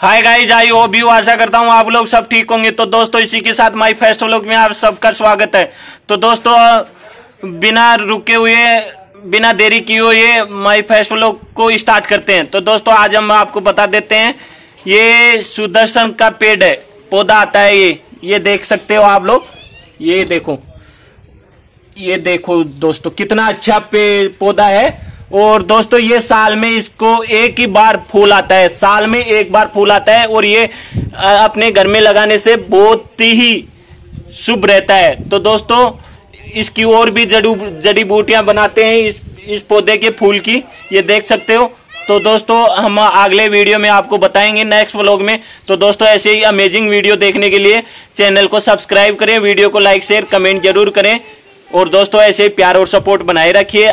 Hi guys I हो भी आशा करता हूँ आप लोग सब ठीक होंगे। तो दोस्तों, इसी के साथ माई फेस्ट व्लॉग में आप सबका स्वागत है। तो दोस्तों, बिना रुके हुए, बिना देरी किए हुए माई फेस्ट व्लॉग को स्टार्ट करते हैं। तो दोस्तों, आज हम आपको बता देते हैं, ये सुदर्शन का पेड़ है, पौधा आता है ये। ये देख सकते हो आप लोग। ये देखो ये देखो दोस्तों, कितना अच्छा पेड़, पौधा है। और दोस्तों, ये साल में इसको एक ही बार फूल आता है। साल में एक बार फूल आता है और ये अपने घर में लगाने से बहुत ही शुभ रहता है। तो दोस्तों, इसकी और भी जड़ू, जड़ी बूटियाँ बनाते हैं इस इस पौधे के फूल की। ये देख सकते हो। तो दोस्तों, हम अगले वीडियो में आपको बताएँगे नेक्स्ट व्लॉग में। तो दोस्तों, ऐसे ही अमेजिंग वीडियो देखने के लिए चैनल को सब्सक्राइब करें, वीडियो को लाइक, शेयर, कमेंट ज़रूर करें। और दोस्तों, ऐसे ही प्यार और सपोर्ट बनाए रखिए।